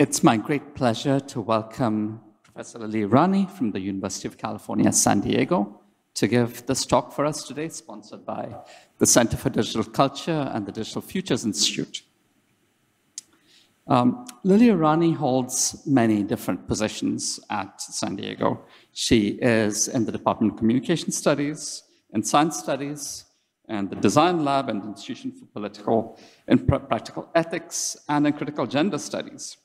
It's my great pleasure to welcome Professor Lilly Irani from the University of California, San Diego, to give this talk for us today, sponsored by the Center for Digital Culture and the Digital Futures Institute. Um, Lilly Irani holds many different positions at San Diego. She is in the Department of Communication Studies, in Science Studies, and the Design Lab and Institution for Political and Practical Ethics, and in Critical Gender Studies.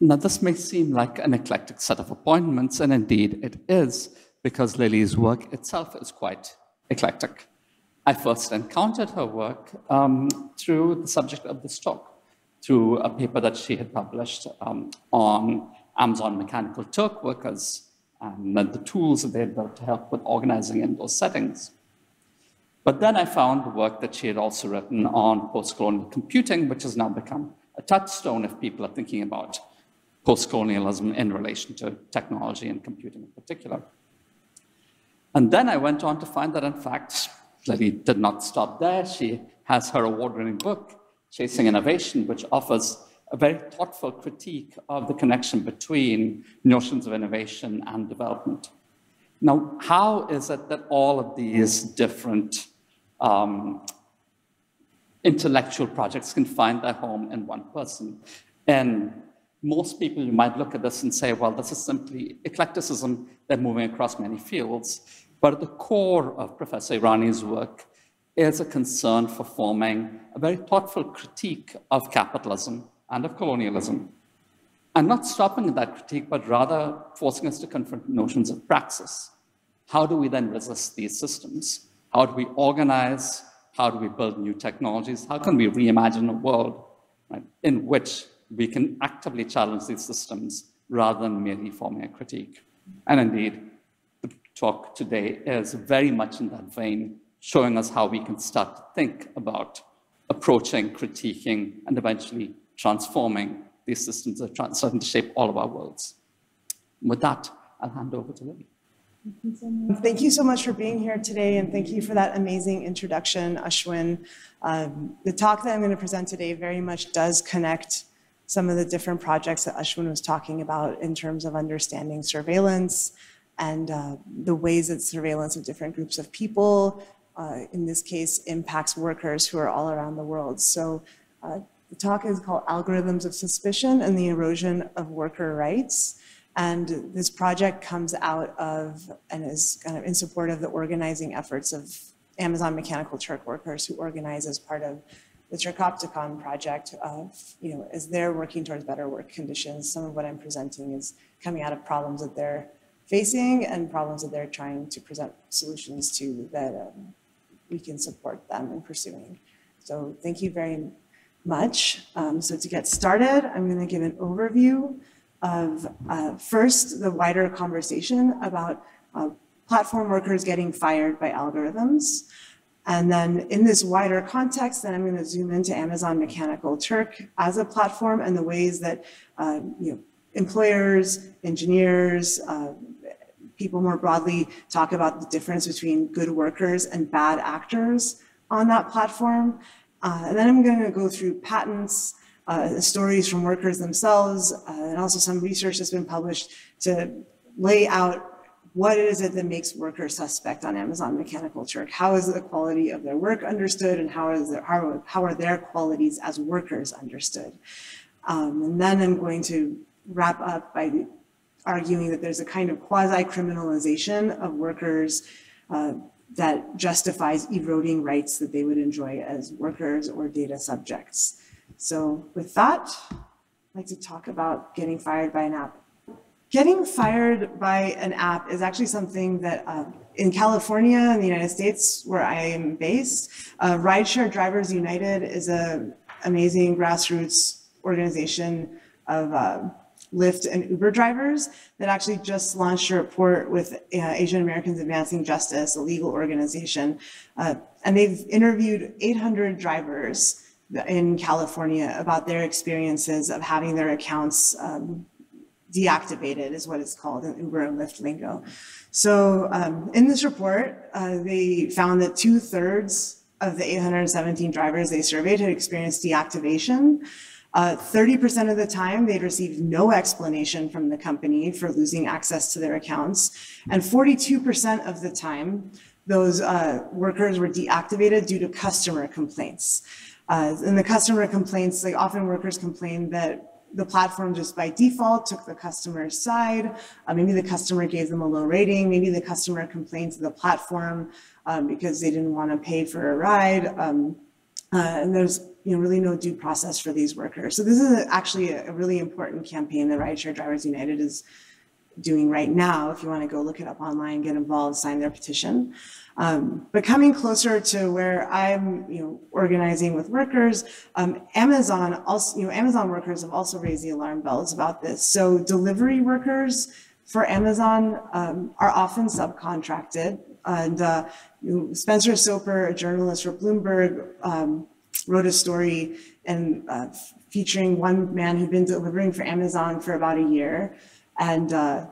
Now, this may seem like an eclectic set of appointments, and indeed it is, because Lilly's work itself is quite eclectic. I first encountered her work um, through the subject of this talk, through a paper that she had published um, on Amazon Mechanical Turk workers and the tools that they built to help with organizing in those settings. But then I found the work that she had also written on post-colonial computing, which has now become a touchstone if people are thinking about post-colonialism in relation to technology and computing in particular. And then I went on to find that, in fact, Lilly did not stop there. She has her award-winning book, Chasing Innovation, which offers a very thoughtful critique of the connection between notions of innovation and development. Now, how is it that all of these different um, intellectual projects can find their home in one person? And most people, you might look at this and say, well, this is simply eclecticism. They're moving across many fields. But at the core of Professor Irani's work is a concern for forming a very thoughtful critique of capitalism and of colonialism. And not stopping at that critique, but rather forcing us to confront notions of praxis. How do we then resist these systems? How do we organize? How do we build new technologies? How can we reimagine a world right, in which we can actively challenge these systems rather than merely forming a critique. And indeed, the talk today is very much in that vein, showing us how we can start to think about approaching, critiquing, and eventually transforming these systems that are starting to shape all of our worlds. With that, I'll hand over to Lilly. Thank you so much for being here today, and thank you for that amazing introduction, Ashwin. Um, the talk that I'm going to present today very much does connect some of the different projects that Ashwin was talking about in terms of understanding surveillance and uh, the ways that surveillance of different groups of people, uh, in this case, impacts workers who are all around the world. So uh, the talk is called Algorithms of Suspicion and the Erosion of Worker Rights. And this project comes out of and is kind of in support of the organizing efforts of Amazon Mechanical Turk workers who organize as part of the Turkopticon project of, you know, as they're working towards better work conditions, some of what I'm presenting is coming out of problems that they're facing and problems that they're trying to present solutions to that um, we can support them in pursuing. So thank you very much. Um, so to get started, I'm going to give an overview of uh, first the wider conversation about uh, platform workers getting fired by algorithms. And then in this wider context, then I'm going to zoom into Amazon Mechanical Turk as a platform and the ways that uh, you know, employers, engineers, uh, people more broadly talk about the difference between good workers and bad actors on that platform. Uh, and then I'm going to go through patents, uh, stories from workers themselves, uh, and also some research that's been published to lay out what is it that makes workers suspect on Amazon Mechanical Turk? How is the quality of their work understood and how, is their, how, how are their qualities as workers understood? Um, and then I'm going to wrap up by arguing that there's a kind of quasi-criminalization of workers uh, that justifies eroding rights that they would enjoy as workers or data subjects. So with that, I'd like to talk about getting fired by an app Getting fired by an app is actually something that uh, in California, in the United States, where I am based, uh, Rideshare Drivers United is an amazing grassroots organization of uh, Lyft and Uber drivers that actually just launched a report with uh, Asian Americans Advancing Justice, a legal organization. Uh, and they've interviewed 800 drivers in California about their experiences of having their accounts um, deactivated is what it's called in Uber and Lyft lingo. So um, in this report, uh, they found that two thirds of the 817 drivers they surveyed had experienced deactivation. Uh, 30% of the time, they'd received no explanation from the company for losing access to their accounts. And 42% of the time, those uh, workers were deactivated due to customer complaints. Uh, and the customer complaints, like often workers complain that the platform just by default took the customer's side. Uh, maybe the customer gave them a low rating. Maybe the customer complained to the platform um, because they didn't want to pay for a ride. Um, uh, and there's you know, really no due process for these workers. So this is actually a, a, really important campaign that Rideshare Drivers United is doing right now. If you want to go look it up online, get involved, sign their petition. Um, but coming closer to where I'm, you know, organizing with workers, um, Amazon also, you know, Amazon workers have also raised the alarm bells about this. So delivery workers for Amazon um, are often subcontracted. And uh, you know, Spencer Soper, a journalist for Bloomberg, um, wrote a story and uh, featuring one man who'd been delivering for Amazon for about a year. And uh,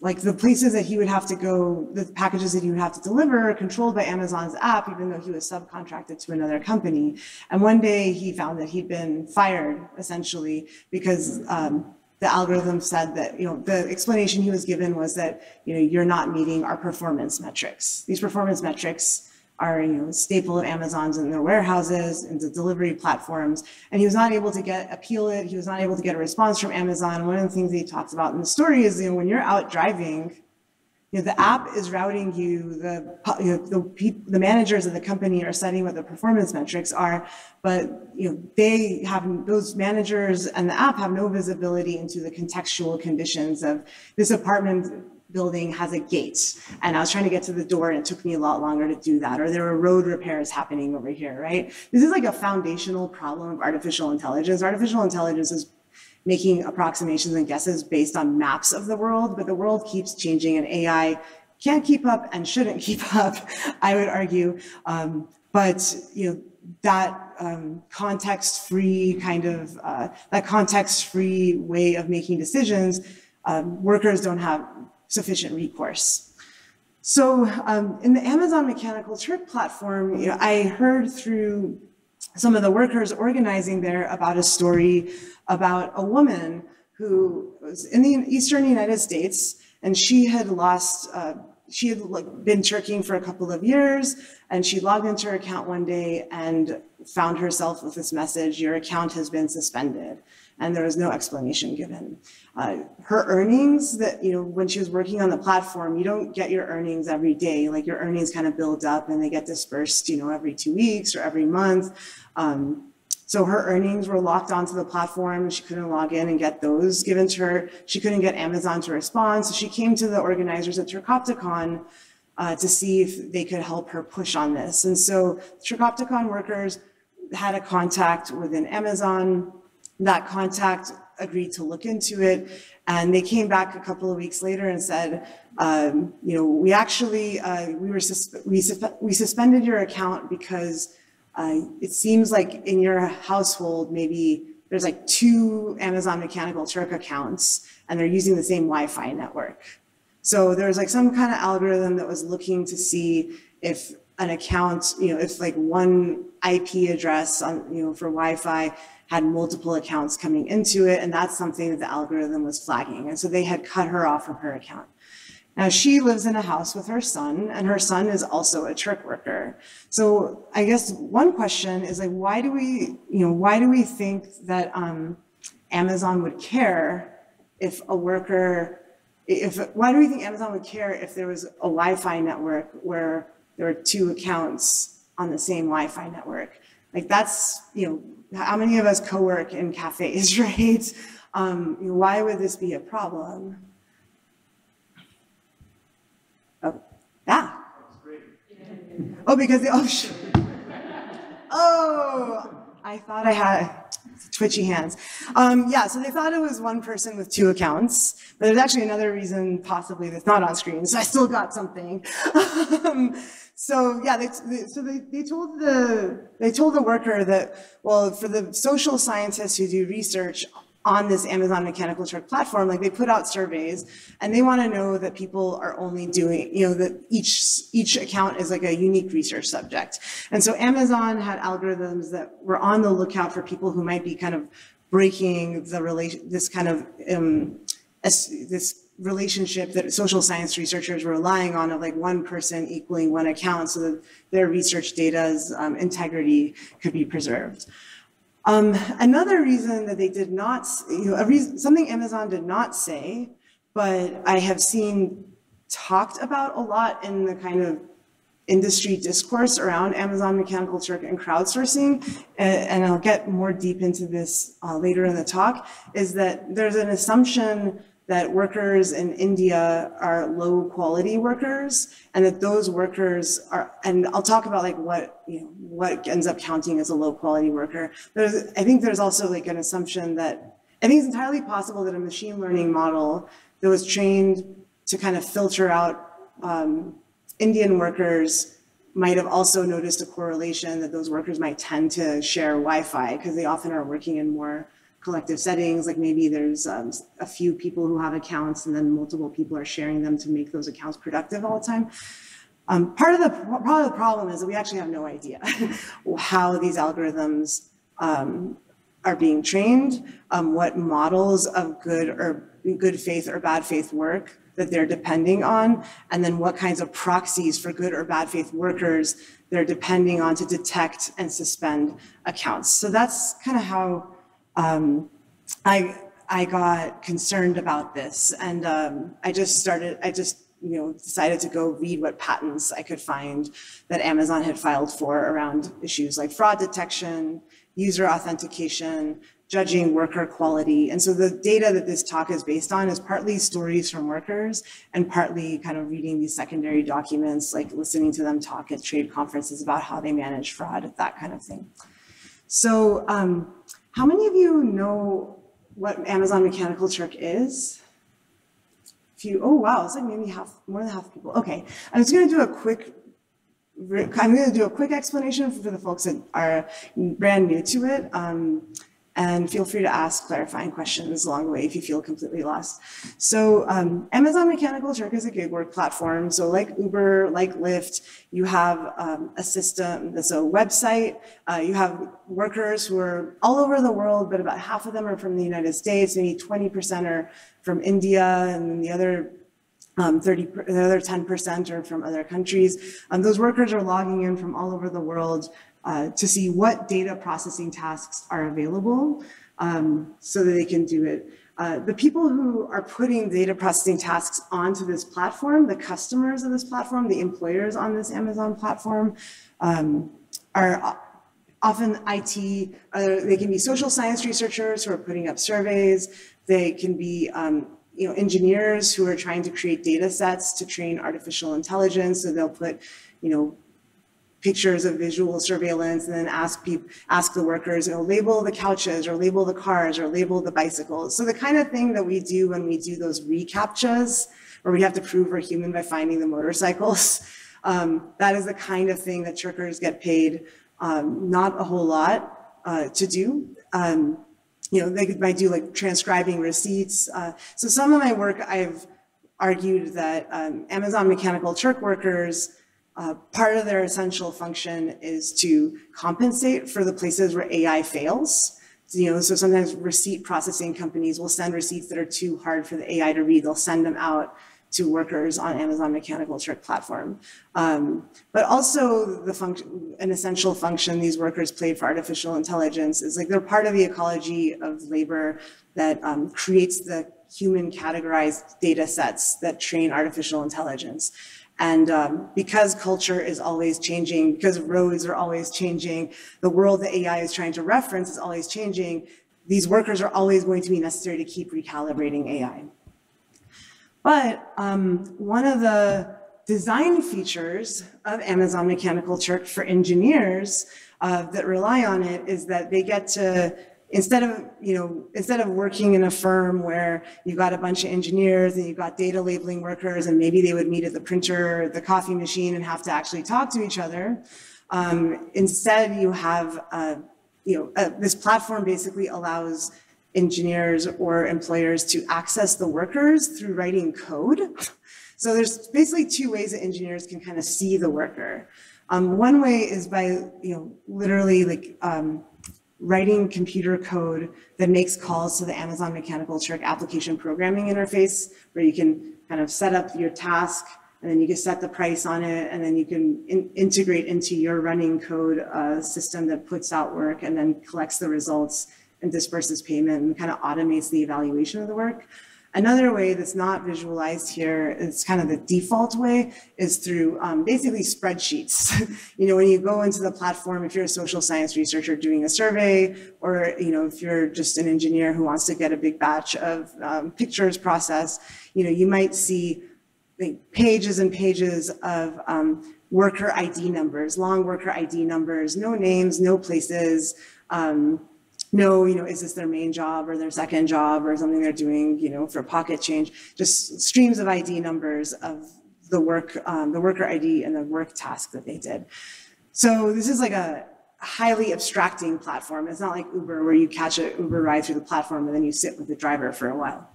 like the places that he would have to go, the packages that he would have to deliver are controlled by Amazon's app, even though he was subcontracted to another company. And one day he found that he'd been fired essentially because um, the algorithm said that, you know, the explanation he was given was that, you know, you're not meeting our performance metrics. These performance metrics are you know staple of Amazon's in their warehouses and the delivery platforms. And he was not able to get appeal it. He was not able to get a response from Amazon. One of the things he talks about in the story is you know when you're out driving, you know the app is routing you. The you know, the the managers of the company are setting what the performance metrics are, but you know they have those managers and the app have no visibility into the contextual conditions of this apartment building has a gate and I was trying to get to the door and it took me a lot longer to do that. Or there were road repairs happening over here, right? This is like a foundational problem of artificial intelligence. Artificial intelligence is making approximations and guesses based on maps of the world, but the world keeps changing and AI can't keep up and shouldn't keep up, I would argue. Um, but you know, that um, context-free kind of, uh, that context-free way of making decisions, um, workers don't have sufficient recourse. So um, in the Amazon Mechanical Turk platform, you know, I heard through some of the workers organizing there about a story about a woman who was in the eastern United States and she had lost, uh, she had been turking for a couple of years and she logged into her account one day and found herself with this message, your account has been suspended and there was no explanation given. Uh, her earnings that, you know, when she was working on the platform, you don't get your earnings every day. Like your earnings kind of build up and they get dispersed, you know, every two weeks or every month. Um, so her earnings were locked onto the platform. She couldn't log in and get those given to her. She couldn't get Amazon to respond. So she came to the organizers at Turkopticon uh, to see if they could help her push on this. And so Turkopticon workers had a contact within Amazon that contact agreed to look into it. And they came back a couple of weeks later and said, um, you know, we actually, uh, we were, sus we, we suspended your account because uh, it seems like in your household, maybe there's like two Amazon Mechanical Turk accounts and they're using the same Wi-Fi network. So there's like some kind of algorithm that was looking to see if an account, you know, if like one IP address on, you know, for Wi-Fi had multiple accounts coming into it. And that's something that the algorithm was flagging. And so they had cut her off from her account. Now she lives in a house with her son and her son is also a Turk worker. So I guess one question is like, why do we, you know, why do we think that um, Amazon would care if a worker, if, why do we think Amazon would care if there was a Wi-Fi network where there were two accounts on the same Wi-Fi network? Like that's, you know, how many of us co-work in cafes, right? Um, why would this be a problem? Oh, yeah. Oh, because the, oh, oh, I thought I had twitchy hands. Um, yeah, so they thought it was one person with two accounts, but there's actually another reason possibly that's not on screen, so I still got something. um, so yeah, they, they, so they, they told the they told the worker that well, for the social scientists who do research on this Amazon Mechanical Turk platform, like they put out surveys and they want to know that people are only doing, you know, that each each account is like a unique research subject. And so Amazon had algorithms that were on the lookout for people who might be kind of breaking the relation, this kind of, um, this relationship that social science researchers were relying on of like one person equaling one account so that their research data's um, integrity could be preserved. Um, another reason that they did not, you know, reason, something Amazon did not say, but I have seen talked about a lot in the kind of industry discourse around Amazon Mechanical Turk and crowdsourcing, and I'll get more deep into this uh, later in the talk, is that there's an assumption that workers in India are low quality workers and that those workers are, and I'll talk about like what, you know, what ends up counting as a low quality worker. There's, I think there's also like an assumption that, I think it's entirely possible that a machine learning model that was trained to kind of filter out um, Indian workers might have also noticed a correlation that those workers might tend to share Wi-Fi because they often are working in more collective settings, like maybe there's um, a few people who have accounts and then multiple people are sharing them to make those accounts productive all the time. Um, part of the part of the problem is that we actually have no idea how these algorithms um, are being trained, um, what models of good or good faith or bad faith work that they're depending on, and then what kinds of proxies for good or bad faith workers they're depending on to detect and suspend accounts. So that's kind of how um, I I got concerned about this, and um, I just started. I just you know decided to go read what patents I could find that Amazon had filed for around issues like fraud detection, user authentication, judging worker quality. And so the data that this talk is based on is partly stories from workers and partly kind of reading these secondary documents, like listening to them talk at trade conferences about how they manage fraud, that kind of thing. So um, how many of you know what Amazon Mechanical Turk is? Few, oh wow, it's like maybe half, more than half people. Okay, I'm just gonna do a quick, I'm gonna do a quick explanation for the folks that are brand new to it. Um, and feel free to ask clarifying questions along the way if you feel completely lost. So um, Amazon Mechanical Turk is a gig work platform. So like Uber, like Lyft, you have um, a system, that's a website. Uh, you have workers who are all over the world, but about half of them are from the United States, maybe 20% are from India, and the other um, 30, the other 10% are from other countries. Um, those workers are logging in from all over the world uh, to see what data processing tasks are available um, so that they can do it. Uh, the people who are putting data processing tasks onto this platform, the customers of this platform, the employers on this Amazon platform, um, are often IT, uh, they can be social science researchers who are putting up surveys, they can be um, you know, engineers who are trying to create data sets to train artificial intelligence, so they'll put you know, pictures of visual surveillance and then ask people, ask the workers, you know, label the couches or label the cars or label the bicycles. So the kind of thing that we do when we do those reCAPTCHAs, where we have to prove we're human by finding the motorcycles, um, that is the kind of thing that Turkers get paid um, not a whole lot uh, to do. Um, you know, they might do like transcribing receipts. Uh, so some of my work, I've argued that um, Amazon Mechanical Turk workers uh, part of their essential function is to compensate for the places where AI fails. So, you know, so sometimes receipt processing companies will send receipts that are too hard for the AI to read. They'll send them out to workers on Amazon Mechanical Turk platform. Um, but also the function, an essential function these workers played for artificial intelligence is like they're part of the ecology of labor that um, creates the human categorized data sets that train artificial intelligence. And um, because culture is always changing, because roads are always changing, the world that AI is trying to reference is always changing, these workers are always going to be necessary to keep recalibrating AI. But um, one of the design features of Amazon Mechanical Turk for engineers uh, that rely on it is that they get to instead of you know instead of working in a firm where you got a bunch of engineers and you got data labeling workers and maybe they would meet at the printer the coffee machine and have to actually talk to each other um, instead you have uh, you know this platform basically allows engineers or employers to access the workers through writing code. So there's basically two ways that engineers can kind of see the worker. Um, one way is by you know literally like um, writing computer code that makes calls to the Amazon Mechanical Turk application programming interface, where you can kind of set up your task and then you can set the price on it and then you can in integrate into your running code uh, system that puts out work and then collects the results and disperses payment and kind of automates the evaluation of the work. Another way that's not visualized here is kind of the default way is through um, basically spreadsheets. you know, when you go into the platform, if you're a social science researcher doing a survey, or you know, if you're just an engineer who wants to get a big batch of um, pictures processed, you know, you might see like, pages and pages of um, worker ID numbers, long worker ID numbers, no names, no places. Um, know, you know, is this their main job or their second job or something they're doing, you know, for pocket change, just streams of ID numbers of the work, um, the worker ID and the work task that they did. So this is like a highly abstracting platform. It's not like Uber where you catch an Uber ride through the platform and then you sit with the driver for a while.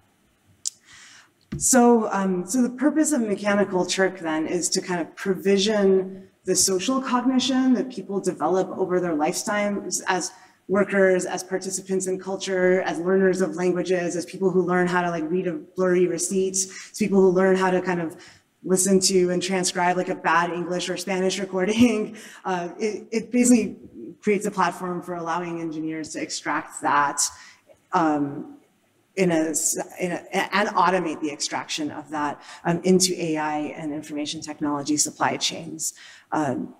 So, um, so the purpose of Mechanical Turk then is to kind of provision the social cognition that people develop over their lifetimes as workers, as participants in culture, as learners of languages, as people who learn how to like read a blurry receipt, as people who learn how to kind of listen to and transcribe like a bad English or Spanish recording. Uh, it, it, basically creates a platform for allowing engineers to extract that um, in a, in a, and automate the extraction of that um, into AI and information technology supply chains. Um,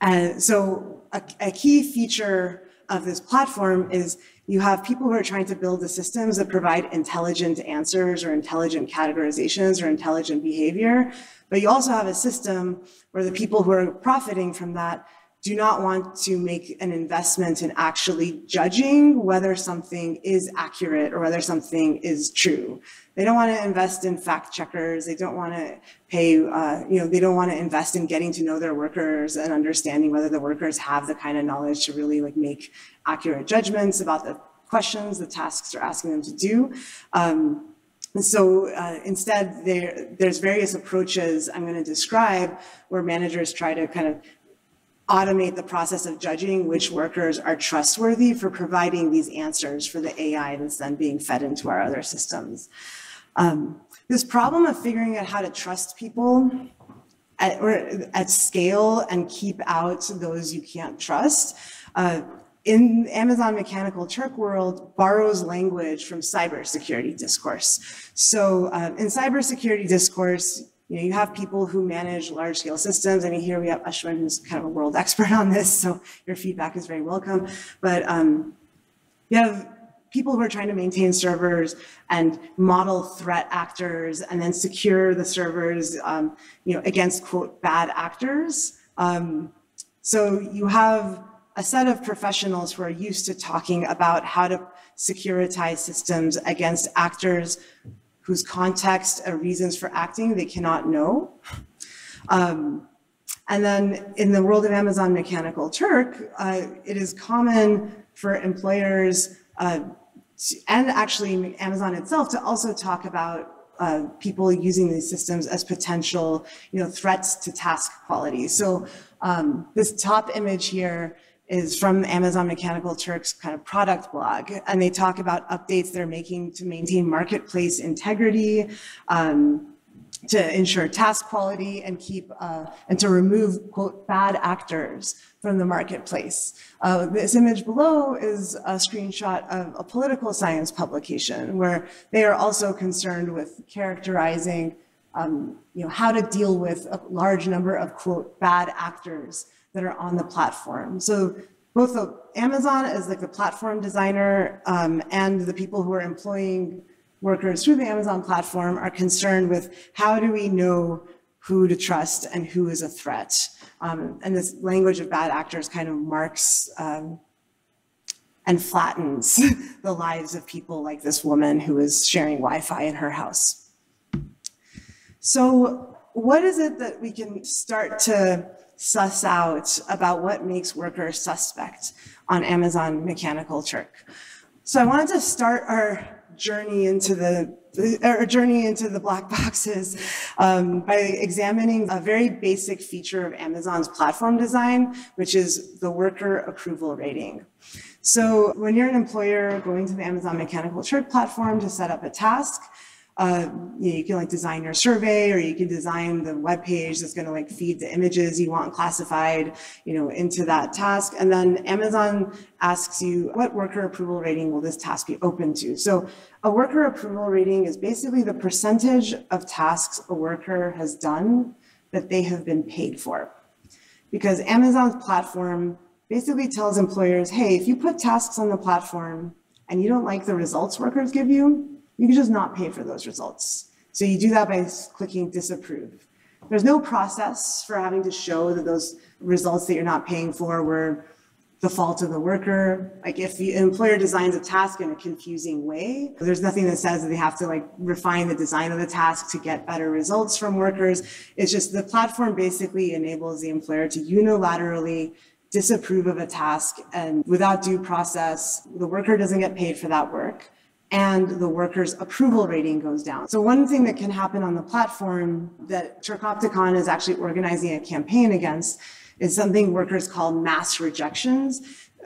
and so a, a key feature of this platform is you have people who are trying to build the systems that provide intelligent answers or intelligent categorizations or intelligent behavior. But you also have a system where the people who are profiting from that do not want to make an investment in actually judging whether something is accurate or whether something is true. They don't want to invest in fact checkers. They don't want to pay, uh, you know, they don't want to invest in getting to know their workers and understanding whether the workers have the kind of knowledge to really like make accurate judgments about the questions, the tasks they're asking them to do. Um, so uh, instead, there, there's various approaches I'm going to describe where managers try to kind of automate the process of judging which workers are trustworthy for providing these answers for the AI that's then being fed into our other systems. Um, this problem of figuring out how to trust people at, at scale and keep out those you can't trust uh, in Amazon Mechanical Turk world borrows language from cybersecurity discourse. So uh, in cybersecurity discourse, you know, you have people who manage large scale systems. I mean, here we have Ashwin, who's kind of a world expert on this, so your feedback is very welcome. But um, you have people who are trying to maintain servers and model threat actors and then secure the servers, um, you know, against quote bad actors. Um, so you have a set of professionals who are used to talking about how to securitize systems against actors whose context or reasons for acting they cannot know. Um, and then in the world of Amazon Mechanical Turk, uh, it is common for employers uh, to, and actually Amazon itself to also talk about uh, people using these systems as potential, you know, threats to task quality. So um, this top image here is from Amazon Mechanical Turk's kind of product blog. And they talk about updates they're making to maintain marketplace integrity, um, to ensure task quality and keep, uh, and to remove, quote, bad actors from the marketplace. Uh, this image below is a screenshot of a political science publication where they are also concerned with characterizing um, you know, how to deal with a large number of, quote, bad actors that are on the platform. So both the Amazon as like the platform designer um, and the people who are employing workers through the Amazon platform are concerned with how do we know who to trust and who is a threat. Um, and this language of bad actors kind of marks um, and flattens the lives of people like this woman who is sharing Wi-Fi in her house. So what is it that we can start to suss out about what makes workers suspect on Amazon Mechanical Turk. So I wanted to start our journey into the our journey into the black boxes um, by examining a very basic feature of Amazon's platform design, which is the worker approval rating. So when you're an employer going to the Amazon Mechanical Turk platform to set up a task, uh, you, know, you, can like design your survey or you can design the web page that's going to like feed the images you want classified, you know, into that task. And then Amazon asks you what worker approval rating will this task be open to? So a worker approval rating is basically the percentage of tasks a worker has done that they have been paid for. Because Amazon's platform basically tells employers, hey, if you put tasks on the platform and you don't like the results workers give you, you can just not pay for those results. So you do that by clicking disapprove. There's no process for having to show that those results that you're not paying for were the fault of the worker. Like if the employer designs a task in a confusing way, there's nothing that says that they have to like refine the design of the task to get better results from workers. It's just the platform basically enables the employer to unilaterally disapprove of a task and without due process, the worker doesn't get paid for that work and the worker's approval rating goes down. So one thing that can happen on the platform that Turkopticon is actually organizing a campaign against is something workers call mass rejections.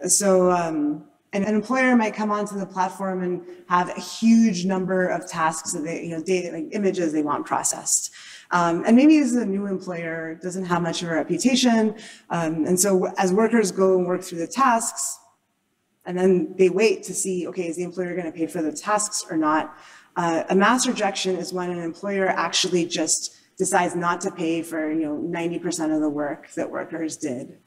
So um, an, employer might come onto the platform and have a huge number of tasks that they, you know, data, like images they want processed. Um, and maybe this is a new employer, doesn't have much of a reputation. Um, and so as workers go and work through the tasks, and then they wait to see, okay, is the employer going to pay for the tasks or not? Uh, a mass rejection is when an employer actually just decides not to pay for, you know, 90% of the work that workers did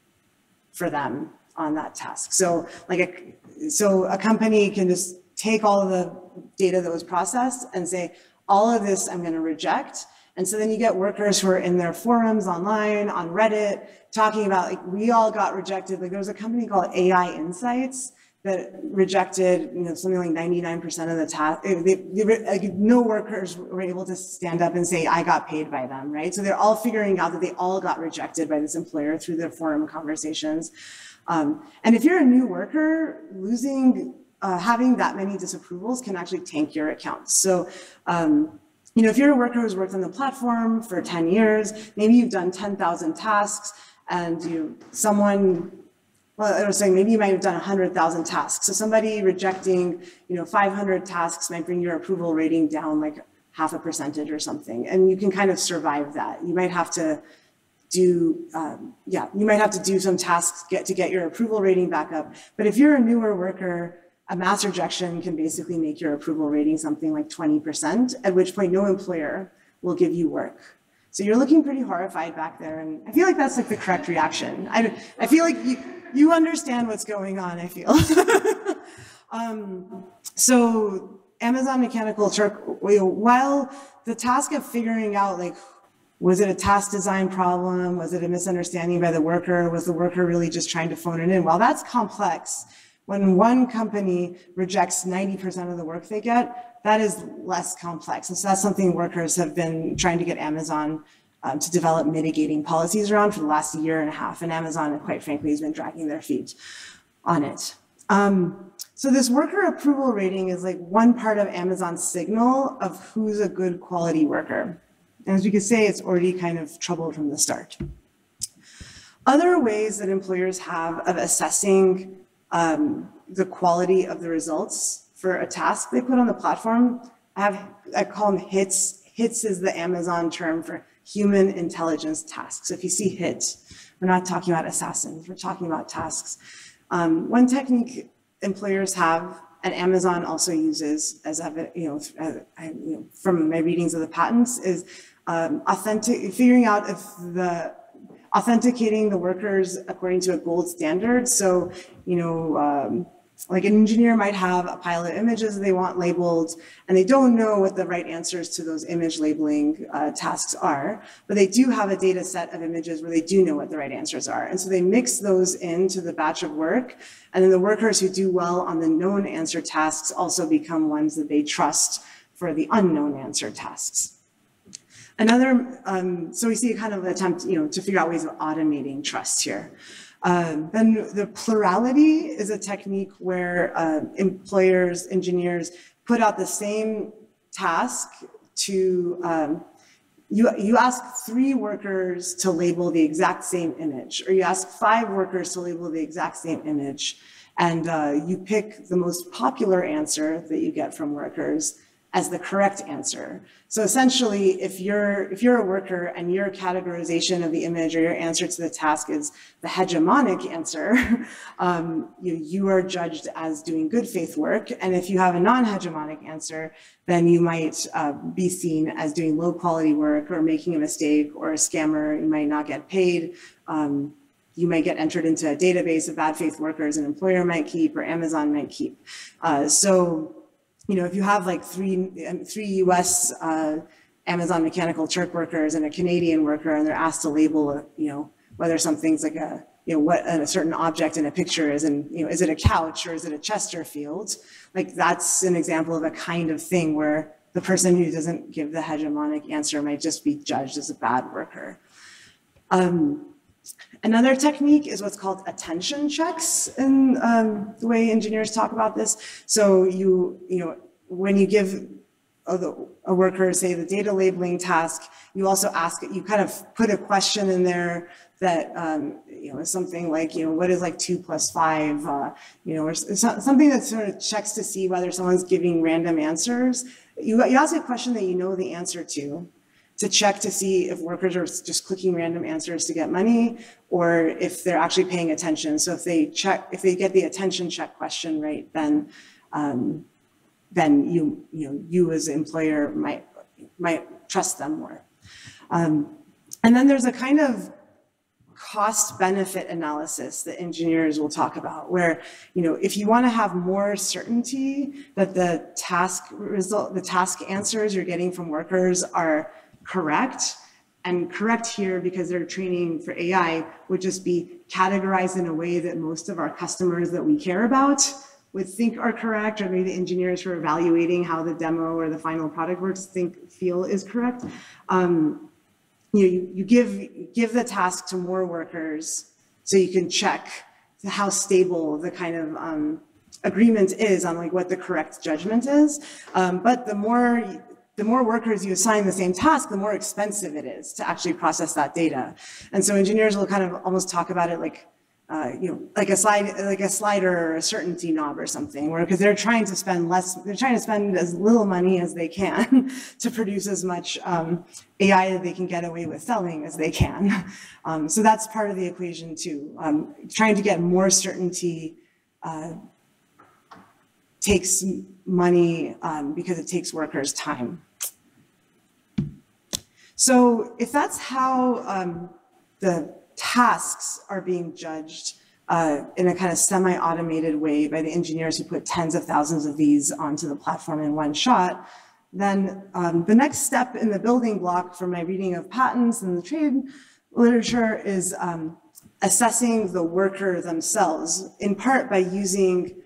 for them on that task. So like a, so a company can just take all of the data that was processed and say, all of this I'm going to reject. And so then you get workers who are in their forums online, on Reddit, talking about like, we all got rejected. Like there was a company called AI Insights that rejected, you know, something like 99% of the task. Like no workers were able to stand up and say, I got paid by them, right? So they're all figuring out that they all got rejected by this employer through their forum conversations. Um, and if you're a new worker, losing, uh, having that many disapprovals can actually tank your account. So, um, you know, if you're a worker who's worked on the platform for 10 years, maybe you've done 10,000 tasks and you someone well, I was saying maybe you might have done 100,000 tasks. So somebody rejecting, you know, 500 tasks might bring your approval rating down like half a percentage or something. And you can kind of survive that. You might have to do, um, yeah, you might have to do some tasks get to get your approval rating back up. But if you're a newer worker, a mass rejection can basically make your approval rating something like 20%, at which point no employer will give you work. So you're looking pretty horrified back there. And I feel like that's like the correct reaction. I, I feel like you, you understand what's going on, I feel. um, so Amazon Mechanical Turk, while the task of figuring out like, was it a task design problem? Was it a misunderstanding by the worker? Was the worker really just trying to phone it in? Well, that's complex. When one company rejects 90% of the work they get, that is less complex. And so that's something workers have been trying to get Amazon um, to develop mitigating policies around for the last year and a half. And Amazon, quite frankly, has been dragging their feet on it. Um, so this worker approval rating is like one part of Amazon's signal of who's a good quality worker. And as we could say, it's already kind of troubled from the start. Other ways that employers have of assessing um, the quality of the results for a task they put on the platform, I have I call them hits. Hits is the Amazon term for human intelligence tasks. If you see HIT, we're not talking about assassins, we're talking about tasks. Um, one technique employers have and Amazon also uses, as I've, you know, as I, you know from my readings of the patents, is um, authentic, figuring out if the authenticating the workers according to a gold standard. So, you know, um, like an engineer might have a pile of images they want labeled and they don't know what the right answers to those image labeling uh, tasks are, but they do have a data set of images where they do know what the right answers are. And so they mix those into the batch of work. And then the workers who do well on the known answer tasks also become ones that they trust for the unknown answer tasks. Another, um, so we see a kind of an attempt, you know, to figure out ways of automating trust here. Um, then the plurality is a technique where uh, employers, engineers put out the same task to, um, you, you ask three workers to label the exact same image, or you ask five workers to label the exact same image. And uh, you pick the most popular answer that you get from workers as the correct answer. So essentially, if you're, if you're a worker and your categorization of the image or your answer to the task is the hegemonic answer, um, you, you are judged as doing good faith work. And if you have a non-hegemonic answer, then you might uh, be seen as doing low quality work or making a mistake or a scammer. You might not get paid. Um, you might get entered into a database of bad faith workers an employer might keep or Amazon might keep. Uh, so you know, if you have like three, um, three US uh, Amazon Mechanical Turk workers and a Canadian worker, and they're asked to label, uh, you know, whether something's like a, you know, what a certain object in a picture is, and, you know, is it a couch or is it a Chesterfield? Like that's an example of a kind of thing where the person who doesn't give the hegemonic answer might just be judged as a bad worker. Um, Another technique is what's called attention checks in um, the way engineers talk about this. So you, you know, when you give a, a worker, say the data labeling task, you also ask, you kind of put a question in there that, um, you know, is something like, you know, what is like two plus five, uh, you know, or something that sort of checks to see whether someone's giving random answers. You, you ask a question that you know the answer to, to check to see if workers are just clicking random answers to get money or if they're actually paying attention. So if they check, if they get the attention check question right, then um, then you you know you as an employer might might trust them more. Um, and then there's a kind of cost benefit analysis that engineers will talk about where you know if you want to have more certainty that the task result the task answers you're getting from workers are correct. And correct here because they're training for AI would just be categorized in a way that most of our customers that we care about would think are correct, or maybe the engineers who are evaluating how the demo or the final product works think feel is correct. Um, you, know, you, you give give the task to more workers so you can check how stable the kind of um, agreement is on like what the correct judgment is. Um, but the more the more workers you assign the same task, the more expensive it is to actually process that data. And so engineers will kind of almost talk about it like, uh, you know, like a slide, like a slider or a certainty knob or something, where because they're trying to spend less, they're trying to spend as little money as they can to produce as much um, AI that they can get away with selling as they can. Um, so that's part of the equation too. Um, trying to get more certainty uh, takes money um, because it takes workers time. So if that's how um, the tasks are being judged uh, in a kind of semi-automated way by the engineers who put tens of thousands of these onto the platform in one shot, then um, the next step in the building block for my reading of patents and the trade literature is um, assessing the worker themselves, in part by using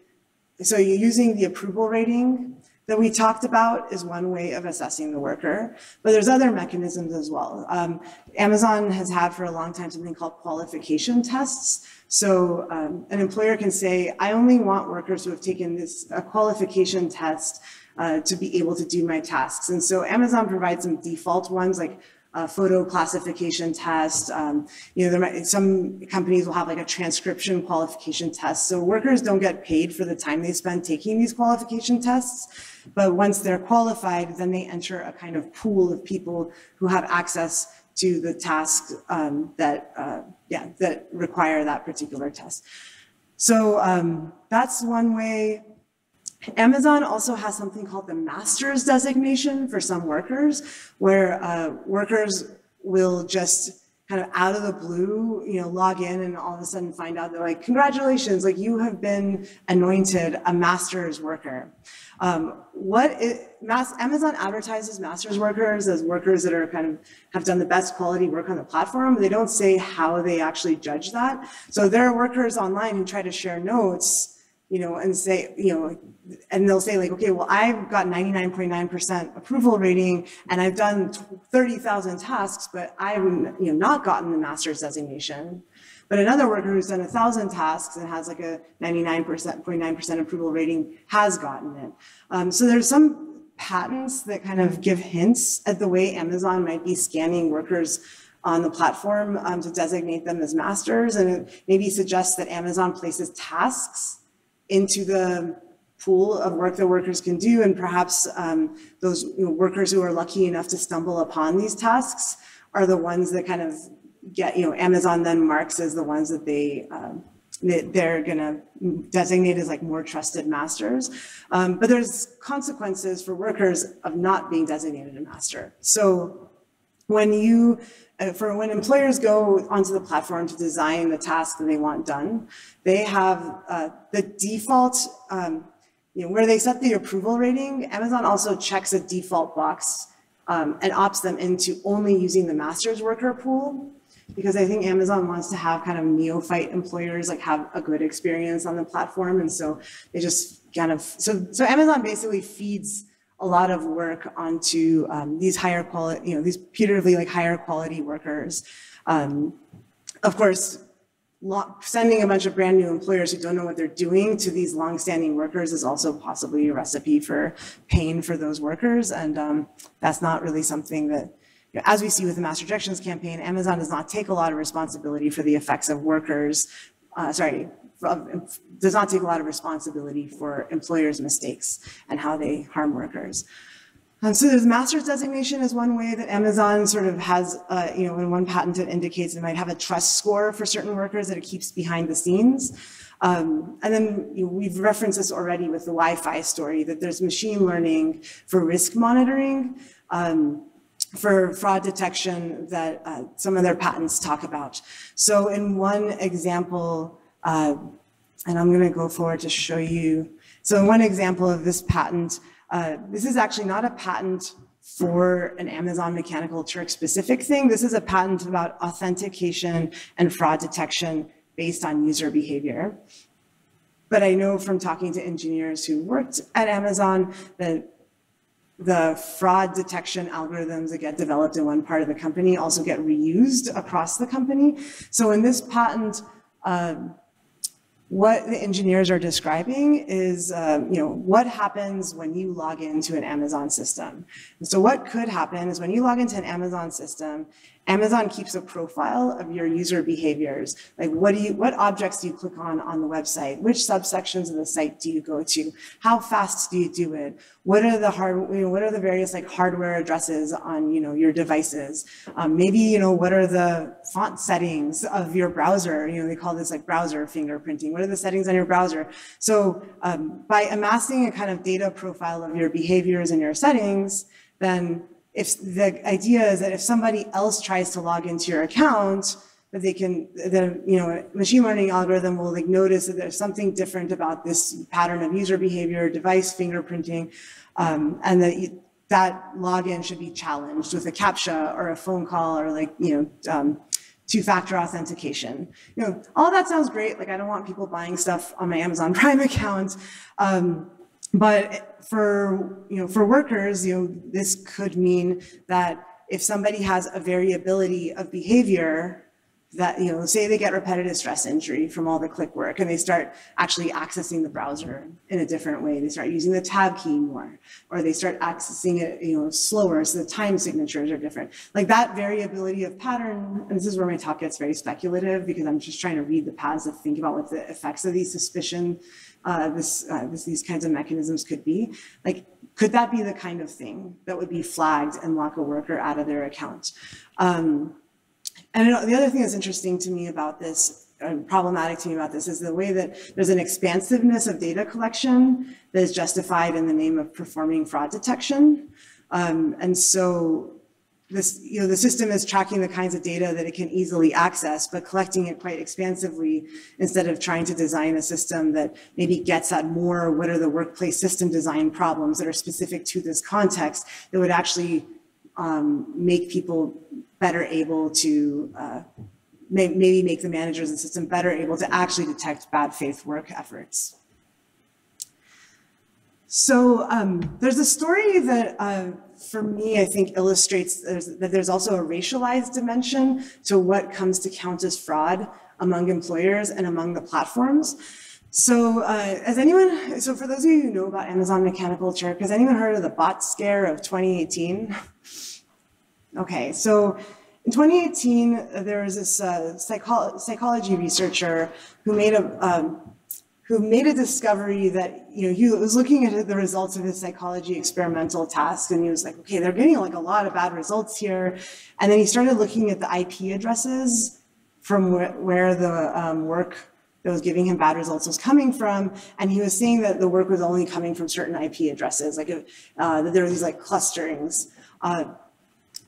so you're using the approval rating that we talked about is one way of assessing the worker, but there's other mechanisms as well. Um, Amazon has had for a long time something called qualification tests. So um, an employer can say, I only want workers who have taken this a qualification test uh, to be able to do my tasks. And so Amazon provides some default ones like a photo classification test. Um, you know, there might, some companies will have like a transcription qualification test. So workers don't get paid for the time they spend taking these qualification tests. But once they're qualified, then they enter a kind of pool of people who have access to the tasks um, that, uh, yeah, that require that particular test. So um, that's one way Amazon also has something called the master's designation for some workers, where uh, workers will just kind of out of the blue, you know, log in and all of a sudden find out they're like, congratulations, like you have been anointed a master's worker. Um, what it, mass, Amazon advertises master's workers as workers that are kind of have done the best quality work on the platform. They don't say how they actually judge that. So there are workers online who try to share notes you know, and say, you know, and they'll say like, okay, well, I've got 99.9% approval rating and I've done 30,000 tasks, but I've, you know, not gotten the master's designation. But another worker who's done a thousand tasks and has like a 99%, 0.9% approval rating has gotten it. Um, so there's some patents that kind of give hints at the way Amazon might be scanning workers on the platform um, to designate them as masters and maybe suggests that Amazon places tasks into the pool of work that workers can do, and perhaps um, those you know, workers who are lucky enough to stumble upon these tasks are the ones that kind of get, you know, Amazon then marks as the ones that they um, they're going to designate as like more trusted masters. Um, but there's consequences for workers of not being designated a master. So when you uh, for when employers go onto the platform to design the task that they want done, they have uh, the default, um, you know, where they set the approval rating, Amazon also checks a default box um, and opts them into only using the master's worker pool because I think Amazon wants to have kind of neophyte employers like have a good experience on the platform. And so they just kind of, so, so Amazon basically feeds a lot of work onto um, these higher quality, you know, these putatively like higher quality workers. Um, of course, sending a bunch of brand new employers who don't know what they're doing to these longstanding workers is also possibly a recipe for pain for those workers. And um, that's not really something that you know, as we see with the mass rejections campaign, Amazon does not take a lot of responsibility for the effects of workers, uh, sorry, does not take a lot of responsibility for employers' mistakes and how they harm workers. Um, so there's master's designation is one way that Amazon sort of has, uh, you know, in one patent it indicates it might have a trust score for certain workers that it keeps behind the scenes. Um, and then you know, we've referenced this already with the Wi-Fi story, that there's machine learning for risk monitoring. Um, for fraud detection that uh, some of their patents talk about. So in one example, uh, and I'm going to go forward to show you. So in one example of this patent, uh, this is actually not a patent for an Amazon Mechanical Turk specific thing. This is a patent about authentication and fraud detection based on user behavior. But I know from talking to engineers who worked at Amazon that the fraud detection algorithms that get developed in one part of the company also get reused across the company. So in this patent, um, what the engineers are describing is, um, you know, what happens when you log into an Amazon system. And so what could happen is when you log into an Amazon system Amazon keeps a profile of your user behaviors. Like what do you, what objects do you click on on the website? Which subsections of the site do you go to? How fast do you do it? What are the hard, you know, what are the various like hardware addresses on, you know, your devices? Um, maybe, you know, what are the font settings of your browser? You know, they call this like browser fingerprinting. What are the settings on your browser? So um, by amassing a kind of data profile of your behaviors and your settings, then if the idea is that if somebody else tries to log into your account, that they can, the you know, machine learning algorithm will like notice that there's something different about this pattern of user behavior, device fingerprinting, um, and that you, that login should be challenged with a CAPTCHA or a phone call or like, you know, um, two-factor authentication. You know, all that sounds great. Like I don't want people buying stuff on my Amazon Prime account. Um, but for, you know, for workers, you know, this could mean that if somebody has a variability of behavior that, you know, say they get repetitive stress injury from all the click work and they start actually accessing the browser in a different way. They start using the tab key more, or they start accessing it, you know, slower. So the time signatures are different. Like that variability of pattern, and this is where my talk gets very speculative because I'm just trying to read the paths to think about what the effects of these suspicion uh, this, uh, this, these kinds of mechanisms could be. Like, could that be the kind of thing that would be flagged and lock a worker out of their account? Um, and the other thing that's interesting to me about this, uh, problematic to me about this, is the way that there's an expansiveness of data collection that is justified in the name of performing fraud detection. Um, and so this, you know, the system is tracking the kinds of data that it can easily access, but collecting it quite expansively instead of trying to design a system that maybe gets at more what are the workplace system design problems that are specific to this context that would actually um, make people better able to uh, may, maybe make the managers the system better able to actually detect bad faith work efforts. So um, there's a story that uh, for me, I think illustrates there's, that there's also a racialized dimension to what comes to count as fraud among employers and among the platforms. So uh, has anyone, so for those of you who know about Amazon Mechanical Turk, has anyone heard of the bot scare of 2018? Okay, so in 2018, there was this uh, psycho psychology researcher who made a, um, who made a discovery that, you know, he was looking at the results of his psychology experimental task and he was like, okay, they're getting like a lot of bad results here. And then he started looking at the IP addresses from where, where the um, work that was giving him bad results was coming from. And he was seeing that the work was only coming from certain IP addresses, like uh, that there were these like clusterings. Uh,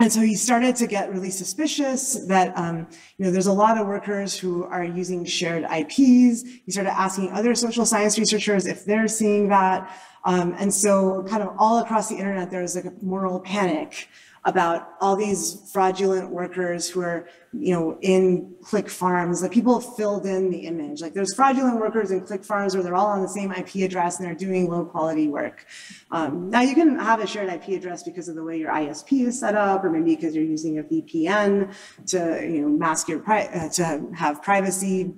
and so he started to get really suspicious that, um, you know, there's a lot of workers who are using shared IPs. He started asking other social science researchers if they're seeing that. Um, and so kind of all across the internet, there was like a moral panic about all these fraudulent workers who are, you know, in click farms. Like people filled in the image. Like there's fraudulent workers in click farms where they're all on the same IP address and they're doing low quality work. Um, now you can have a shared IP address because of the way your ISP is set up, or maybe because you're using a VPN to, you know, mask your uh, to have privacy.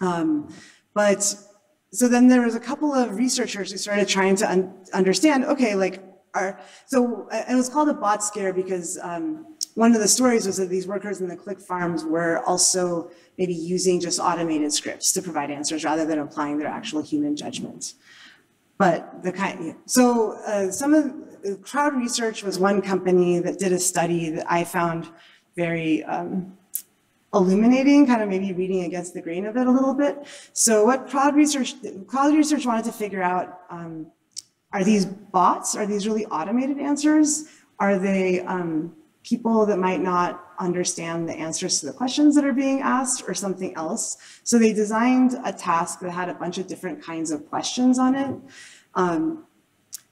Um, but so then there was a couple of researchers who started trying to un- understand, okay, like are, so it was called a bot scare because um, one of the stories was that these workers in the click farms were also maybe using just automated scripts to provide answers rather than applying their actual human judgment. But the kind, so uh, some of CloudResearch was one company that did a study that I found very um, illuminating, kind of maybe reading against the grain of it a little bit. So what CloudResearch, crowd research wanted to figure out um, are these bots? Are these really automated answers? Are they um, people that might not understand the answers to the questions that are being asked or something else? So they designed a task that had a bunch of different kinds of questions on it. Um,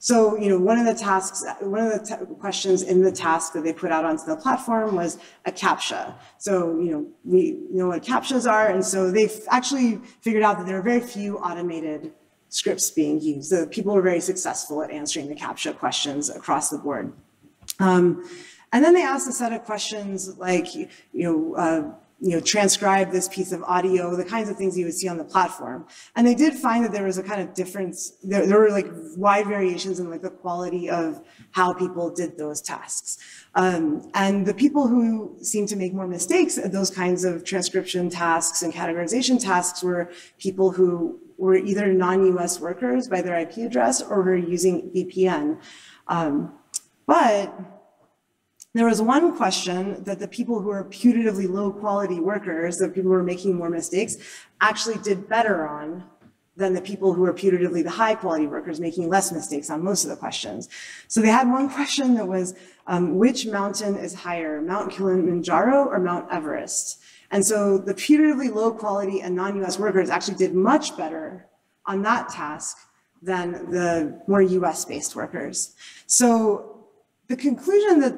so, you know, one of the tasks, one of the questions in the task that they put out onto the platform was a CAPTCHA. So, you know, we know what CAPTCHAs are. And so they've actually figured out that there are very few automated scripts being used. The people were very successful at answering the CAPTCHA questions across the board. Um, and then they asked a set of questions like, you know, uh, you know, transcribe this piece of audio, the kinds of things you would see on the platform. And they did find that there was a kind of difference. There, there were like wide variations in like the quality of how people did those tasks. Um, and the people who seemed to make more mistakes at those kinds of transcription tasks and categorization tasks were people who were either non-US workers by their IP address or were using VPN. Um, but there was one question that the people who are putatively low quality workers, the people who are making more mistakes, actually did better on than the people who are putatively the high quality workers making less mistakes on most of the questions. So they had one question that was, um, which mountain is higher, Mount Kilimanjaro or Mount Everest? And so the putatively low quality and non-US workers actually did much better on that task than the more US based workers. So the conclusion that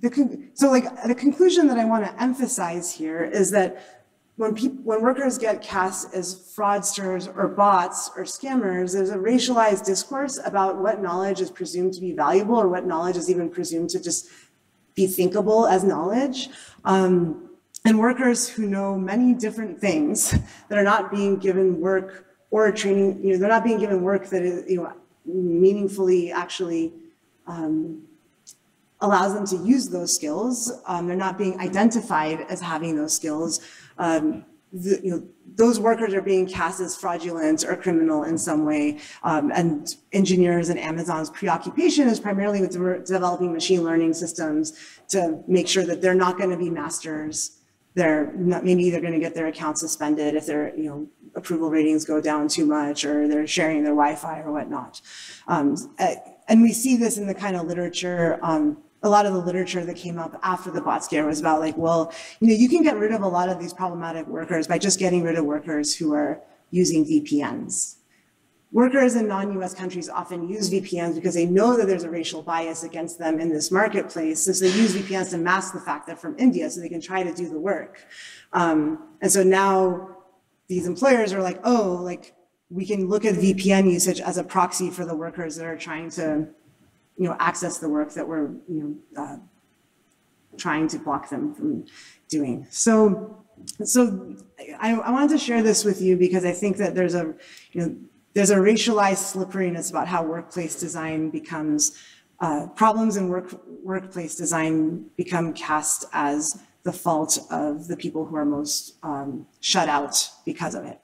the so like the conclusion that I want to emphasize here is that when people when workers get cast as fraudsters or bots or scammers, there's a racialized discourse about what knowledge is presumed to be valuable or what knowledge is even presumed to just be thinkable as knowledge. Um, and workers who know many different things that are not being given work or training, you know, they're not being given work that is, you know, meaningfully actually um, allows them to use those skills. Um, they're not being identified as having those skills. Um, the, you know, those workers are being cast as fraudulent or criminal in some way. Um, and engineers and Amazon's preoccupation is primarily with de developing machine learning systems to make sure that they're not going to be masters they're not, maybe they're going to get their account suspended if their you know approval ratings go down too much or they're sharing their Wi-Fi or whatnot. Um, and we see this in the kind of literature. Um, a lot of the literature that came up after the bot scare was about like, well, you know, you can get rid of a lot of these problematic workers by just getting rid of workers who are using VPNs. Workers in non-US countries often use VPNs because they know that there's a racial bias against them in this marketplace. So they use VPNs to mask the fact they're from India so they can try to do the work. Um, and so now these employers are like, oh, like we can look at VPN usage as a proxy for the workers that are trying to, you know, access the work that we're, you know, uh, trying to block them from doing. So, so I, I wanted to share this with you because I think that there's a, you know, there's a racialized slipperiness about how workplace design becomes uh, problems in work, workplace design become cast as the fault of the people who are most um, shut out because of it.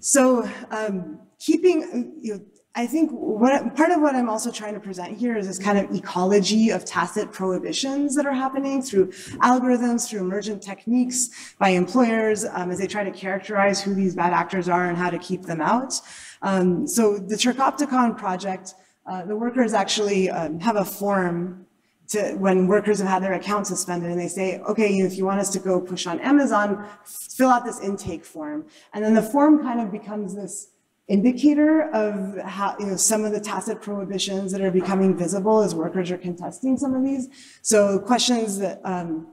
So um, keeping, you know, I think what, part of what I'm also trying to present here is this kind of ecology of tacit prohibitions that are happening through algorithms, through emergent techniques by employers um, as they try to characterize who these bad actors are and how to keep them out. Um, so the Turkopticon project, uh, the workers actually um, have a form to when workers have had their account suspended and they say, okay, if you want us to go push on Amazon, fill out this intake form. And then the form kind of becomes this indicator of how, you know, some of the tacit prohibitions that are becoming visible as workers are contesting some of these. So questions that, um,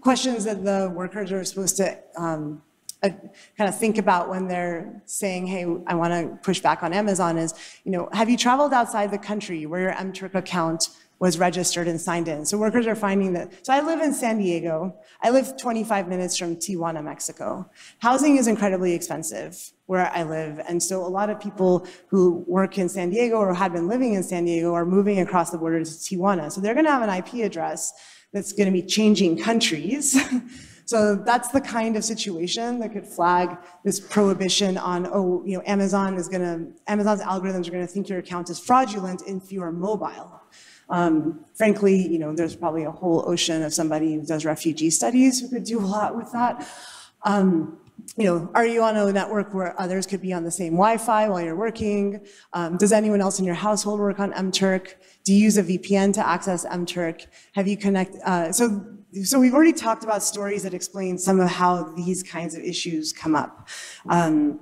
questions that the workers are supposed to um, uh, kind of think about when they're saying, hey, I want to push back on Amazon is, you know, have you traveled outside the country where your MTurk account was registered and signed in. So workers are finding that. So I live in San Diego. I live 25 minutes from Tijuana, Mexico. Housing is incredibly expensive where I live. And so a lot of people who work in San Diego or had been living in San Diego are moving across the border to Tijuana. So they're going to have an IP address that's going to be changing countries. So that's the kind of situation that could flag this prohibition on, oh, you know, Amazon is going to, Amazon's algorithms are going to think your account is fraudulent if you are mobile. Um, frankly, you know, there's probably a whole ocean of somebody who does refugee studies who could do a lot with that. Um, you know, are you on a network where others could be on the same Wi-Fi while you're working? Um, does anyone else in your household work on MTurk? Do you use a VPN to access MTurk? Have you connect? Uh, so, so we've already talked about stories that explain some of how these kinds of issues come up. Um,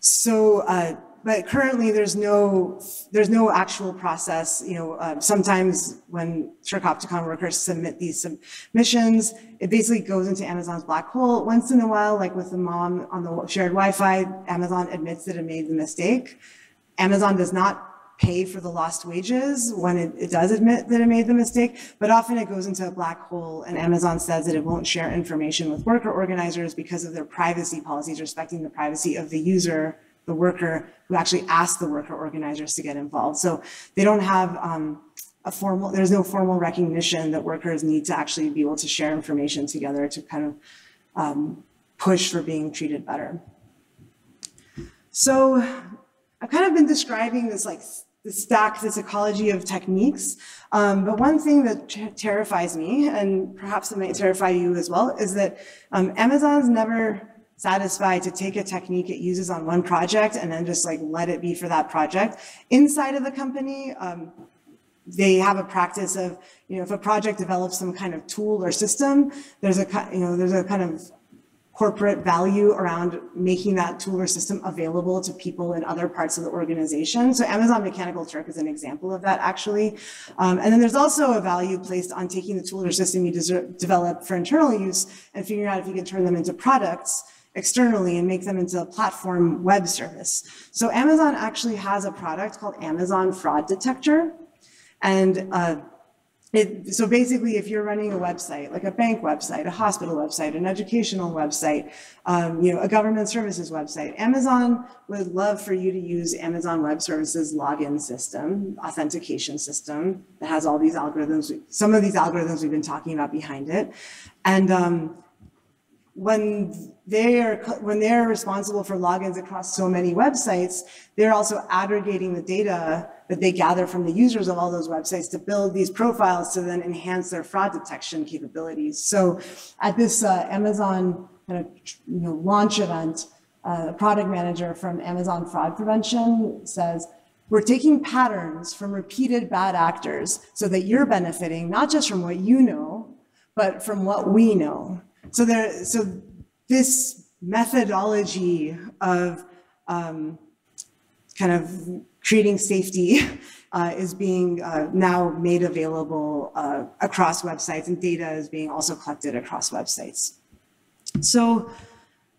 so. Uh, but currently there's no there's no actual process. You know, uh, sometimes when Turkopticon workers submit these submissions, it basically goes into Amazon's black hole. Once in a while, like with the mom on the shared Wi-Fi, Amazon admits that it made the mistake. Amazon does not pay for the lost wages when it, it, does admit that it made the mistake, but often it goes into a black hole and Amazon says that it won't share information with worker organizers because of their privacy policies respecting the privacy of the user the worker who actually asked the worker organizers to get involved. So they don't have um, a formal, there's no formal recognition that workers need to actually be able to share information together to kind of um, push for being treated better. So I've kind of been describing this like the stack, this ecology of techniques. Um, but one thing that terrifies me, and perhaps it might terrify you as well, is that um, Amazon's never satisfied to take a technique it uses on one project and then just like let it be for that project. Inside of the company, um, they have a practice of, you know, if a project develops some kind of tool or system, there's a, you know, there's a kind of corporate value around making that tool or system available to people in other parts of the organization. So Amazon Mechanical Turk is an example of that actually. Um, and then there's also a value placed on taking the tool or system you develop for internal use and figuring out if you can turn them into products externally and make them into a platform web service. So Amazon actually has a product called Amazon Fraud Detector. And uh, it, so basically, if you're running a website, like a bank website, a hospital website, an educational website, um, you know, a government services website, Amazon would love for you to use Amazon Web Services login system, authentication system that has all these algorithms. Some of these algorithms we've been talking about behind it, and um, when they are when they're responsible for logins across so many websites, they're also aggregating the data that they gather from the users of all those websites to build these profiles to then enhance their fraud detection capabilities. So at this uh, Amazon kind of you know, launch event, uh, a product manager from Amazon Fraud Prevention says, we're taking patterns from repeated bad actors so that you're benefiting not just from what you know, but from what we know. So there, so this methodology of um, kind of creating safety uh, is being uh, now made available uh, across websites and data is being also collected across websites. So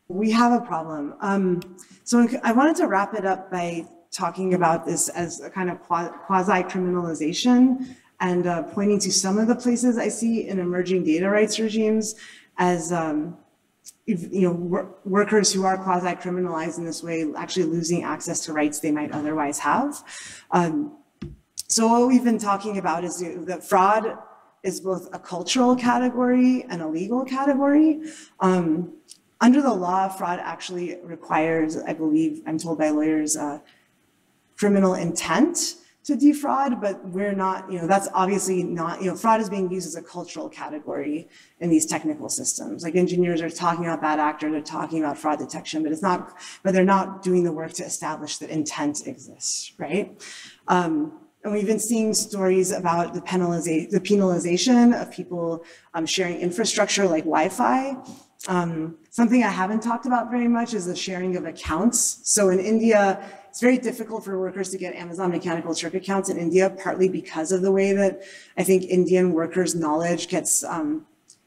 we have a problem. Um, so I wanted to wrap it up by talking about this as a kind of quasi-criminalization and uh, pointing to some of the places I see in emerging data rights regimes as um, you know wor workers who are quasi-criminalized in this way actually losing access to rights they might otherwise have. Um, so what we've been talking about is that fraud is both a cultural category and a legal category. Um, under the law, fraud actually requires, I believe, I'm told by lawyers, uh, criminal intent to defraud, but we're not, you know, that's obviously not, you know, fraud is being used as a cultural category in these technical systems. Like engineers are talking about bad actors, they're talking about fraud detection, but it's not, but they're not doing the work to establish that intent exists, right? Um, and we've been seeing stories about the, penaliza- the penalization of people um, sharing infrastructure like Wi-Fi. Um, something I haven't talked about very much is the sharing of accounts. So in India, it's very difficult for workers to get Amazon Mechanical Turk accounts in India, partly because of the way that I think Indian workers' knowledge gets um,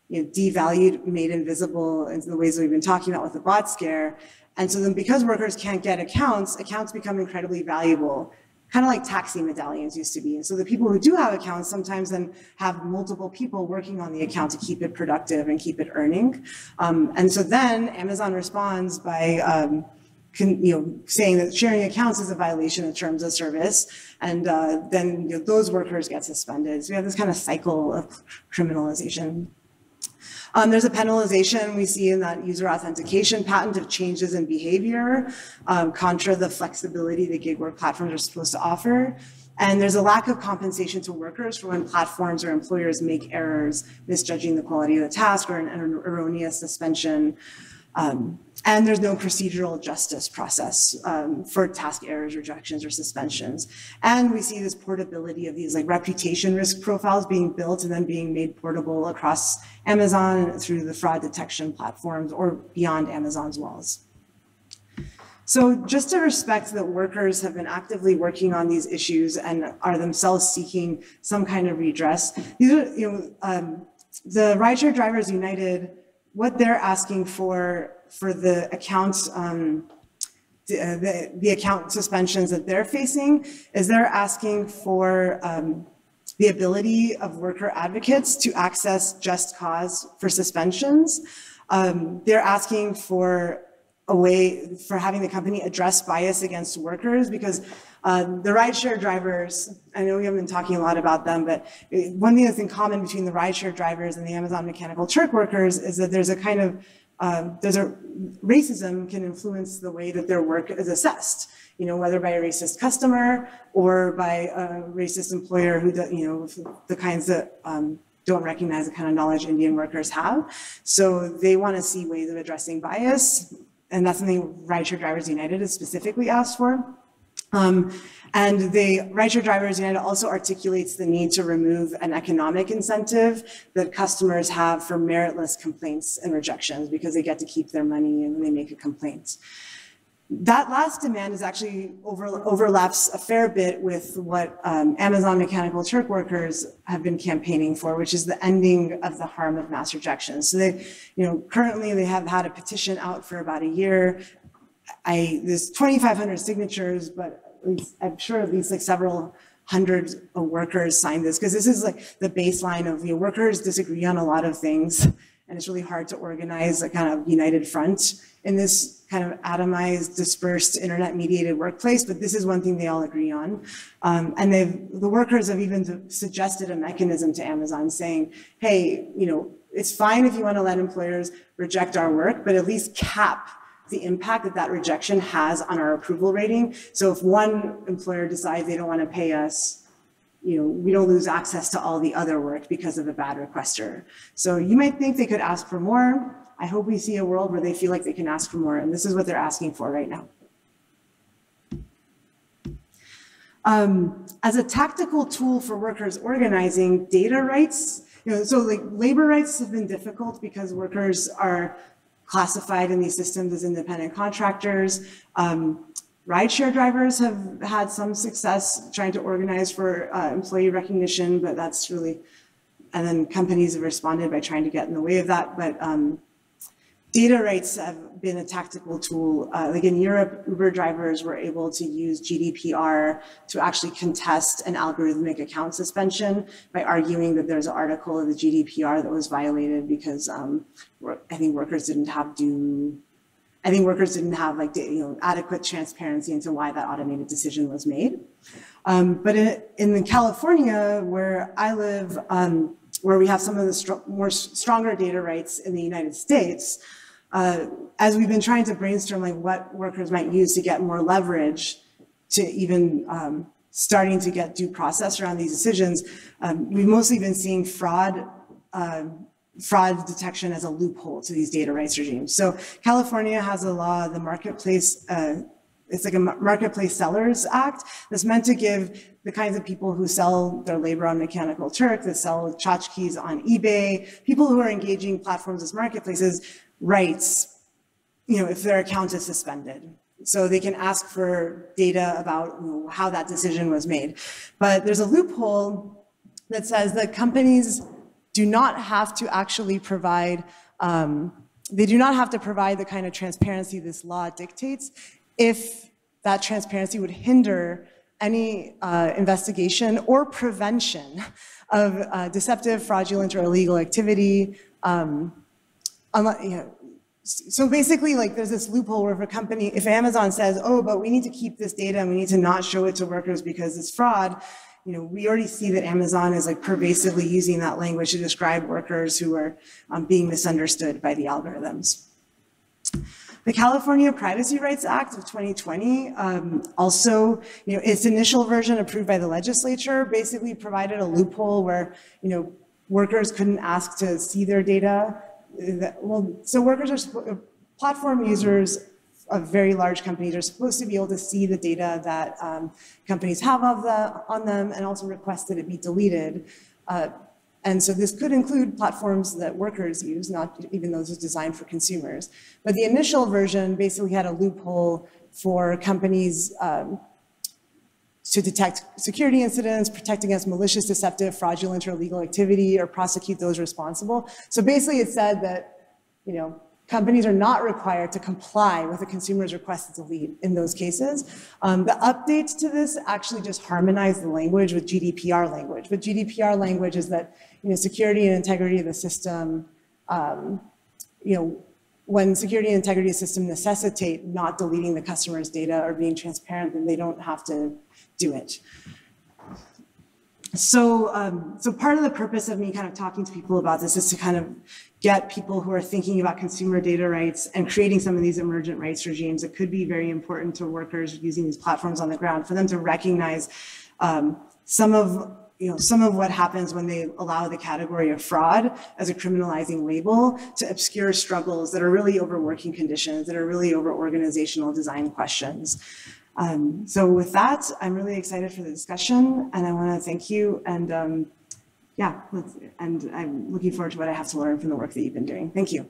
you know, devalued, made invisible in the ways that we've been talking about with the bot scare. And so then because workers can't get accounts, accounts become incredibly valuable, kind of like taxi medallions used to be. And so the people who do have accounts sometimes then have multiple people working on the account to keep it productive and keep it earning. Um, and so then Amazon responds by um, can, you know, saying that sharing accounts is a violation of terms of service, and uh, then you know, those workers get suspended. So we have this kind of cycle of criminalization. Um, there's a penalization we see in that user authentication patent of changes in behavior, um, contra the flexibility that gig work platforms are supposed to offer. And there's a lack of compensation to workers for when platforms or employers make errors, misjudging the quality of the task or an, an erroneous suspension. Um, and there's no procedural justice process um, for task errors, rejections, or suspensions. And we see this portability of these like reputation risk profiles being built and then being made portable across Amazon through the fraud detection platforms or beyond Amazon's walls. So just to respect that workers have been actively working on these issues and are themselves seeking some kind of redress, these are, you know, um, the Rideshare Drivers United what they're asking for for the accounts um, the, uh, the, the, account suspensions that they're facing is they're asking for um, the ability of worker advocates to access just cause for suspensions. Um, they're asking for a way for having the company address bias against workers because uh, the rideshare drivers, I know we haven't been talking a lot about them, but one thing that's in common between the rideshare drivers and the Amazon Mechanical Turk workers is that there's a kind of uh, there's a racism can influence the way that their work is assessed. You know, whether by a racist customer or by a racist employer who, you know, the kinds that um, don't recognize the kind of knowledge Indian workers have. So they want to see ways of addressing bias, and that's something Rideshare Drivers United has specifically asked for. Um, and the Rideshare Drivers United also articulates the need to remove an economic incentive that customers have for meritless complaints and rejections because they get to keep their money when they make a complaint. That last demand is actually over, overlaps a fair bit with what um, Amazon Mechanical Turk workers have been campaigning for, which is the ending of the harm of mass rejection. So they, you know, currently they have had a petition out for about a year I, there's 2,500 signatures, but I'm sure at least like several hundred of workers signed this because this is like the baseline of, you know, workers disagree on a lot of things and it's really hard to organize a kind of united front in this kind of atomized, dispersed, internet-mediated workplace. But this is one thing they all agree on, um, and they've the workers have even suggested a mechanism to Amazon saying, "Hey, you know, it's fine if you want to let employers reject our work, but at least cap the impact that that rejection has on our approval rating. So if one employer decides they don't want to pay us, you know, we don't lose access to all the other work because of a bad requester. So you might think they could ask for more. I hope we see a world where they feel like they can ask for more. And this is what they're asking for right now. Um, as a tactical tool for workers organizing data rights, you know, so like labor rights have been difficult because workers are classified in these systems as independent contractors. Um, rideshare drivers have had some success trying to organize for uh, employee recognition, but that's really, and then companies have responded by trying to get in the way of that. But um, data rights have been a tactical tool. Uh, like in Europe, Uber drivers were able to use GDPR to actually contest an algorithmic account suspension by arguing that there's an article of the GDPR that was violated because um, I think workers didn't have due, I think workers didn't have like you know adequate transparency into why that automated decision was made. Um, but in, in California, where I live, um, where we have some of the str more stronger data rights in the United States, uh, as we've been trying to brainstorm like what workers might use to get more leverage to even um, starting to get due process around these decisions, um, we've mostly been seeing fraud um, fraud detection as a loophole to these data rights regimes. So California has a law, the Marketplace, uh, it's like a Marketplace Sellers Act that's meant to give the kinds of people who sell their labor on Mechanical Turk, that sell tchotchkes on eBay, people who are engaging platforms as marketplaces, rights, you know, if their account is suspended. So they can ask for data about you know, how that decision was made. But there's a loophole that says that companies do not have to actually provide, um, they do not have to provide the kind of transparency this law dictates if that transparency would hinder any uh, investigation or prevention of uh, deceptive, fraudulent, or illegal activity. Um, you know, so basically, like, there's this loophole where if a company, if Amazon says, oh, but we need to keep this data and we need to not show it to workers because it's fraud, you know, we already see that Amazon is like pervasively using that language to describe workers who are um, being misunderstood by the algorithms. The California Privacy Rights Act of 2020 um, also, you know, its initial version approved by the legislature basically provided a loophole where, you know, workers couldn't ask to see their data. Well, so workers are, platform users of very large companies are supposed to be able to see the data that um, companies have of the, on them and also request that it be deleted. Uh, and so this could include platforms that workers use, not even those designed for consumers. But the initial version basically had a loophole for companies um, to detect security incidents, protect against malicious, deceptive, fraudulent, or illegal activity, or prosecute those responsible. So basically it said that, you know, companies are not required to comply with a consumer's request to delete in those cases. Um, the updates to this actually just harmonize the language with GDPR language. But GDPR language is that you know, security and integrity of the system, um, you know, when security and integrity of the system necessitate not deleting the customer's data or being transparent, then they don't have to do it. So, um, so part of the purpose of me kind of talking to people about this is to kind of get people who are thinking about consumer data rights and creating some of these emergent rights regimes that could be very important to workers using these platforms on the ground for them to recognize um, some of you know, some of what happens when they allow the category of fraud as a criminalizing label to obscure struggles that are really over working conditions, that are really over organizational design questions. Um, so with that, I'm really excited for the discussion and I want to thank you and um, yeah, and I'm looking forward to what I have to learn from the work that you've been doing. Thank you.